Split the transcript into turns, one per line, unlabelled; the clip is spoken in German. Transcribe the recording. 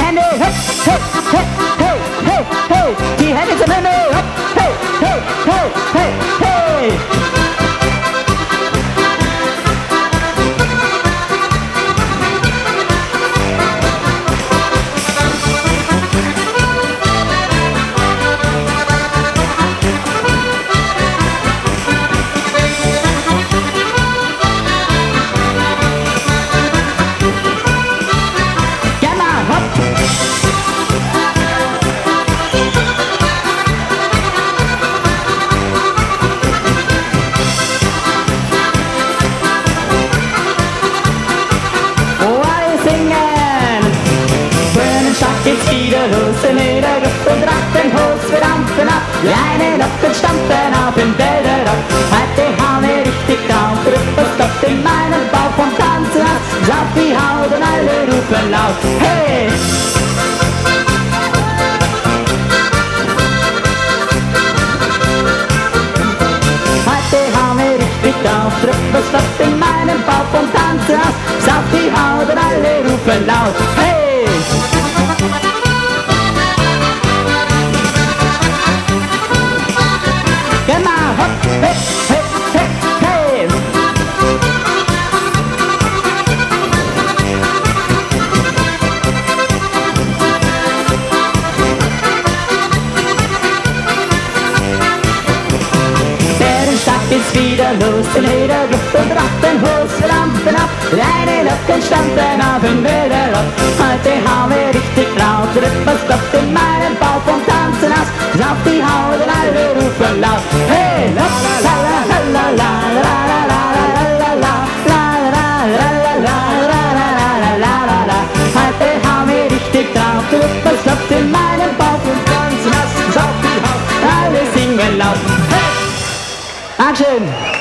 handy, hey, hey, hey, hey, hey, hey. He handed to handy, hey, hey, hey, hey. Los, in jeder Gruppe Drachtenholz, wir dampfen ab, die einen Locken stampfen auf im Bäderrock. Heute hauen wir richtig drauf, Rüpperstopp in meinem Bauch vom Tanzen ab, auf die Haut und alle rufen laut, hey! Heute haben wir richtig drauf, Rüpperstopp in meinem wieder los. In jeder Gruppe draht Hose, lampen ab, reinen auf den Stand, den Abend wieder ab. Heute haben wir richtig laut, Rippers klopft in meinem Bauch und tanzen aus. Auf die Haut und alle rufen laut, hey, la la la la la la la la la Trippers klopft in meinem Bauch und tanzen aus. Auf die Haut, alle singen laut, hey. Action!